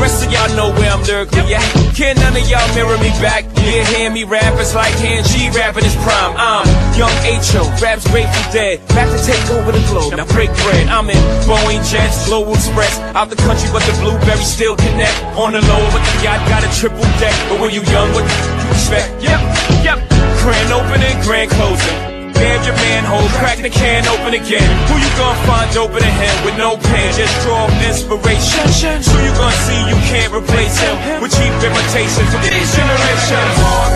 Rest of y'all know where I'm lyrically at. Can none of y'all mirror me back? Yeah, hear me rap, it's like hand G rapping his prime. I'm young H.O., raps Grateful Dead. Back to take over the globe, now break bread. I'm in Boeing Jets, Global Express. Out the country, but the blueberries still connect. On the low, but the yacht got a triple deck. But when you young, what you expect? Yep, yep. Grand opening, grand closing. Crack the can open again. Who you gonna find open a him with no pen? Just draw inspiration. So you gonna see you can't replace him with cheap imitations of these generations.